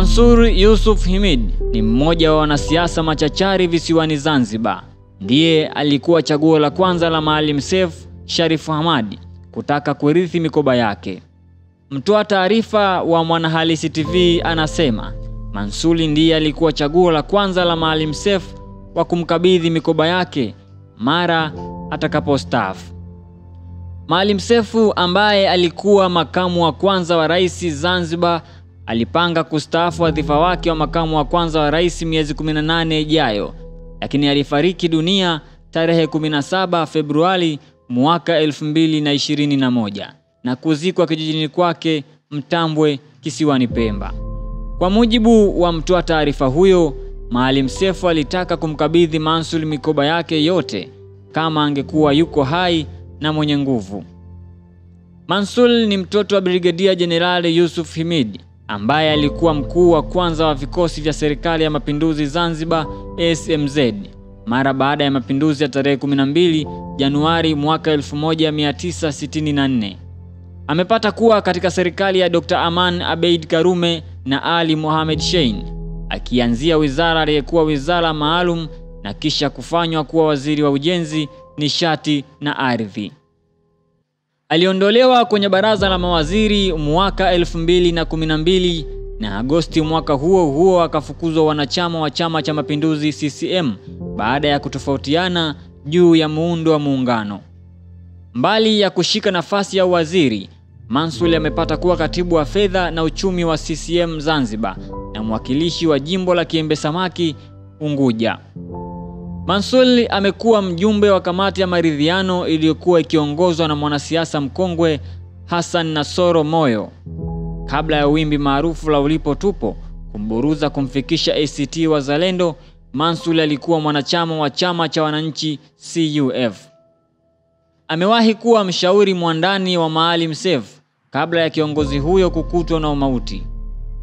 Mansur Yusuf Himid ni mmoja wa wanasiasa machachari visiwani Zanzibar. Ndiye alikuwa chaguo la kwanza la Maalim Seif Sharif Hamad kutaka kurithi mikoba yake. Mtoa taarifa wa Mwanahalisi TV anasema Mansuri ndiye alikuwa chaguo la kwanza la Maalim Seif wa kumkabidhi mikoba yake mara atakapostaafu. Maalim Seif ambaye alikuwa makamu wa kwanza wa rais Zanzibar alipanga kustaafu wadhifa wake wa makamu wa kwanza wa rais miezi 18 ijayo, lakini alifariki dunia tarehe 17 Februari mwaka 2021 na na kuzikwa kijijini kwake Mtambwe kisiwani Pemba. Kwa mujibu wa mtoa taarifa huyo, Maalim Seif alitaka kumkabidhi Mansur mikoba yake yote kama angekuwa yuko hai na mwenye nguvu. Mansur ni mtoto wa Brigedia Jenerali Yusuf Himid ambaye alikuwa mkuu wa kwanza wa vikosi vya Serikali ya Mapinduzi Zanzibar SMZ mara baada ya mapinduzi ya tarehe 12 Januari mwaka 1964. Amepata kuwa katika serikali ya Dr. Aman Abeid Karume na Ali Mohamed Shein, akianzia wizara aliyekuwa wizara maalum na kisha kufanywa kuwa waziri wa ujenzi, nishati na ardhi. Aliondolewa kwenye baraza la mawaziri mwaka 2012 na Agosti mwaka huo huo akafukuzwa wanachama wa Chama cha Mapinduzi CCM baada ya kutofautiana juu ya muundo wa muungano. Mbali ya kushika nafasi ya waziri, Mansur amepata kuwa katibu wa fedha na uchumi wa CCM Zanzibar na mwakilishi wa jimbo la Kiembe Samaki Unguja. Mansur amekuwa mjumbe wa kamati ya maridhiano iliyokuwa ikiongozwa na mwanasiasa mkongwe Hassan Nasoro Moyo kabla ya wimbi maarufu la ulipo tupo kumburuza kumfikisha ACT Wazalendo. Mansur alikuwa mwanachama wa chama cha wananchi CUF. Amewahi kuwa mshauri mwandani wa Maalim Seif kabla ya kiongozi huyo kukutwa na umauti.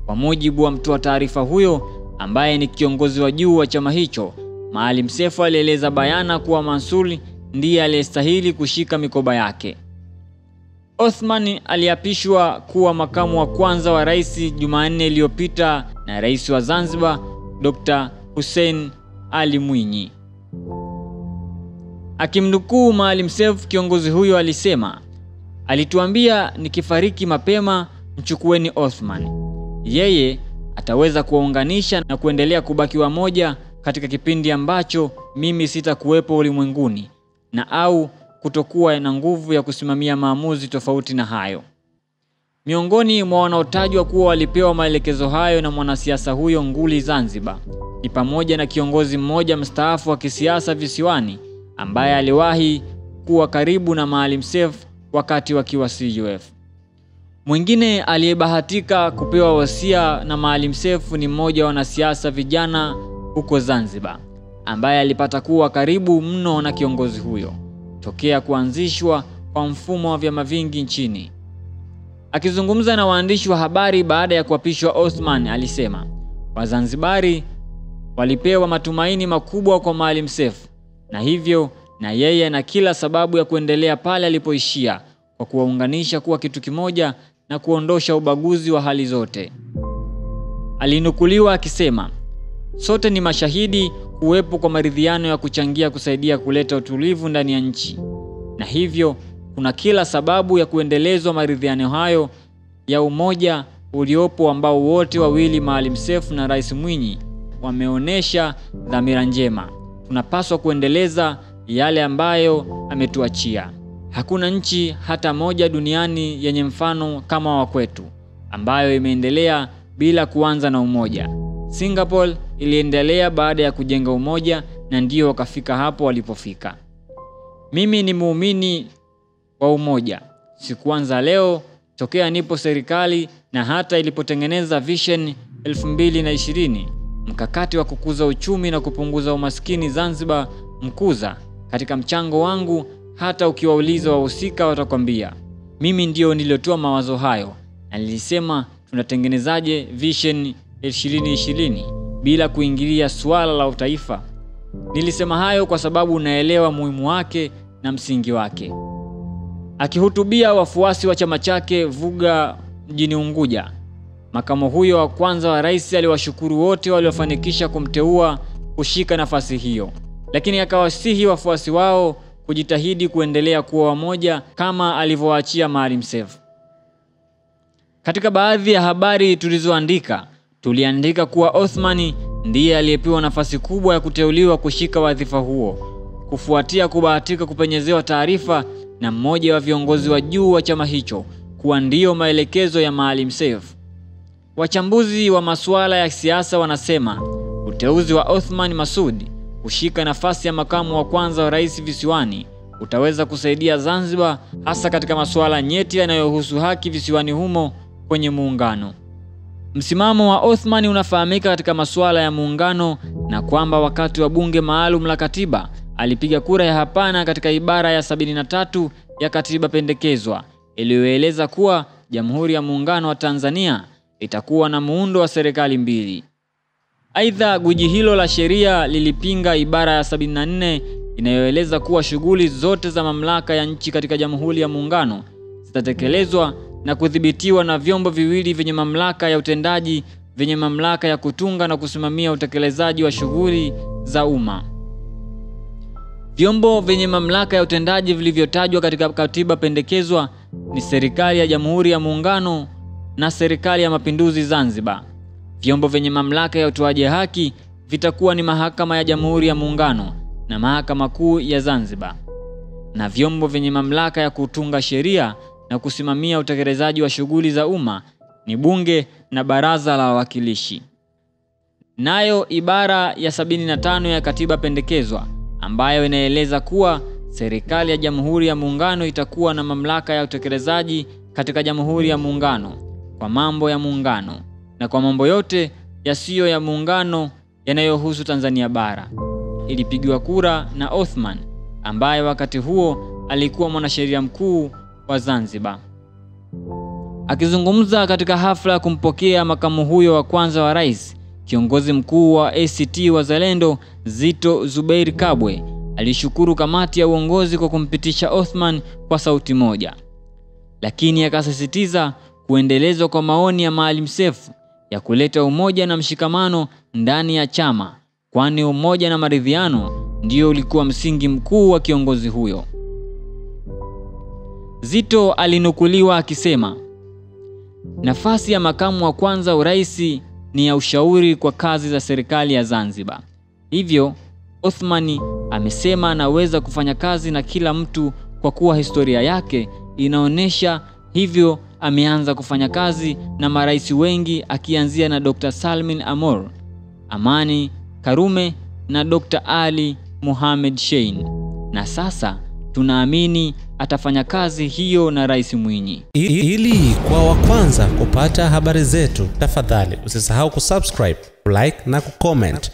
Kwa mujibu wa mtu wa taarifa huyo ambaye ni kiongozi wa juu wa chama hicho, Maalim Seif alieleza bayana kuwa Mansur ndiye aliyestahili kushika mikoba yake. Othman aliapishwa kuwa makamu wa kwanza wa rais Jumanne iliyopita na rais wa Zanzibar Dr. Hussein Ali Mwinyi. Akimnukuu Maalim Seif, kiongozi huyo alisema, alituambia nikifariki mapema mchukueni Othman, yeye ataweza kuwaunganisha na kuendelea kubaki wamoja katika kipindi ambacho mimi sitakuwepo ulimwenguni na au kutokuwa na nguvu ya kusimamia maamuzi tofauti na hayo. Miongoni mwa wanaotajwa kuwa walipewa maelekezo hayo na mwanasiasa huyo nguli Zanzibar ni pamoja na kiongozi mmoja mstaafu wa kisiasa visiwani ambaye aliwahi kuwa karibu na Maalim Seif wakati wakiwa CUF. Mwingine aliyebahatika kupewa wasia na Maalim Seif ni mmoja wa wanasiasa vijana huko Zanzibar ambaye alipata kuwa karibu mno na kiongozi huyo tokea kuanzishwa kwa mfumo wa vyama vingi nchini. Akizungumza na waandishi wa habari baada ya kuapishwa Othman, alisema Wazanzibari walipewa matumaini makubwa kwa Maalim Seif na hivyo na yeye na kila sababu ya kuendelea pale alipoishia kwa kuwaunganisha kuwa kitu kimoja na kuondosha ubaguzi wa hali zote. Alinukuliwa akisema, sote ni mashahidi kuwepo kwa maridhiano ya kuchangia kusaidia kuleta utulivu ndani ya nchi, na hivyo kuna kila sababu ya kuendelezwa maridhiano hayo ya umoja uliopo ambao wote wawili Maalim Seif na Rais Mwinyi wameonyesha dhamira njema. Tunapaswa kuendeleza yale ambayo ametuachia. Hakuna nchi hata moja duniani yenye mfano kama wa kwetu ambayo imeendelea bila kuanza na umoja. Singapore iliendelea baada ya kujenga umoja na ndio wakafika hapo walipofika. Mimi ni muumini wa umoja, sikuanza leo, tokea nipo serikali na hata ilipotengeneza Vision 2020 mkakati wa kukuza uchumi na kupunguza umaskini Zanzibar, Mkuza. Katika mchango wangu, hata ukiwauliza wahusika watakwambia mimi ndio niliotoa mawazo hayo, na nilisema tunatengenezaje Vision 2020 bila kuingilia suala la utaifa. Nilisema hayo kwa sababu naelewa muhimu wake na msingi wake. Akihutubia wafuasi wa chama chake Vuga mjini Unguja, makamo huyo wa kwanza wa rais aliwashukuru wote waliofanikisha kumteua kushika nafasi hiyo, lakini akawasihi wafuasi wao kujitahidi kuendelea kuwa wamoja kama alivyowaachia Maalim Seif. Katika baadhi ya habari tulizoandika, tuliandika kuwa Othmani ndiye aliyepewa nafasi kubwa ya kuteuliwa kushika wadhifa huo kufuatia kubahatika kupenyezewa taarifa na mmoja wa viongozi wa juu wa chama hicho kuwa ndiyo maelekezo ya Maalim Seif. Wachambuzi wa masuala ya siasa wanasema uteuzi wa Othman Masudi kushika nafasi ya makamu wa kwanza wa rais visiwani utaweza kusaidia Zanzibar hasa katika masuala nyeti yanayohusu haki visiwani humo kwenye muungano. Msimamo wa Othman unafahamika katika masuala ya muungano na kwamba wakati wa bunge maalum la katiba alipiga kura ya hapana katika ibara ya 73 ya katiba pendekezwa iliyoeleza kuwa Jamhuri ya Muungano wa Tanzania itakuwa na muundo wa serikali mbili. Aidha, guji hilo la sheria lilipinga ibara ya 74 inayoeleza kuwa shughuli zote za mamlaka ya nchi katika Jamhuri ya Muungano zitatekelezwa na kudhibitiwa na vyombo viwili vyenye mamlaka ya utendaji vyenye mamlaka ya kutunga na kusimamia utekelezaji wa shughuli za umma. Vyombo vyenye mamlaka ya utendaji vilivyotajwa katika katiba pendekezwa ni Serikali ya Jamhuri ya Muungano na Serikali ya Mapinduzi Zanzibar. Vyombo vyenye mamlaka ya utoaji haki vitakuwa ni Mahakama ya Jamhuri ya Muungano na Mahakama Kuu ya Zanzibar, na vyombo vyenye mamlaka ya kutunga sheria na kusimamia utekelezaji wa shughuli za umma ni Bunge na Baraza la Wawakilishi. Nayo ibara ya 75 ya katiba pendekezwa ambayo inaeleza kuwa serikali ya Jamhuri ya Muungano itakuwa na mamlaka ya utekelezaji katika Jamhuri ya Muungano kwa mambo ya muungano na kwa mambo yote yasiyo ya muungano yanayohusu Tanzania bara. Ilipigiwa kura na Othman ambaye wakati huo alikuwa mwanasheria mkuu wa Zanzibar. Akizungumza katika hafla ya kumpokea makamu huyo wa kwanza wa rais, kiongozi mkuu wa ACT Wazalendo Zito Zubeir Kabwe alishukuru kamati ya uongozi kwa kumpitisha Othman kwa sauti moja, lakini akasisitiza kuendelezwa kwa maoni ya Maalim Seif ya kuleta umoja na mshikamano ndani ya chama, kwani umoja na maridhiano ndio ulikuwa msingi mkuu wa kiongozi huyo. Zito alinukuliwa akisema nafasi ya makamu wa kwanza urais ni ya ushauri kwa kazi za serikali ya Zanzibar. Hivyo Othmani amesema anaweza kufanya kazi na kila mtu kwa kuwa historia yake inaonyesha hivyo. Ameanza kufanya kazi na marais wengi akianzia na Dr. Salmin Amor, Amani Karume na Dr. Ali Mohamed Shein na sasa tunaamini atafanya kazi hiyo na Rais Mwinyi. Ili kwa wa kwanza kupata habari zetu, tafadhali usisahau kusubscribe, like na kucomment.